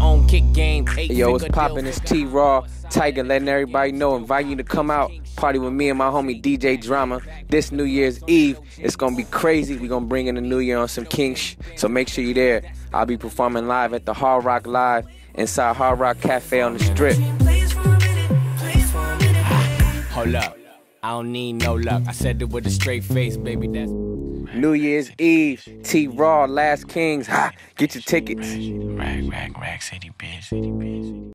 own kick game. Yo, what's figure poppin'? It's T Raw, Tyga, letting everybody know, inviting you to come out, party with me and my homie DJ Drama. This New Year's Eve, it's gonna be crazy. we gonna bring in the new year on some king sh. So make sure you're there. I'll be performing live at the Hard Rock Live inside Hard Rock Cafe on the strip. Hold up. I don't need no luck. I said it with a straight face, baby. That's New Year's Eve, T-Raww, Last Kings. Ha! Get your tickets. Rack, rack, rack city, bitch.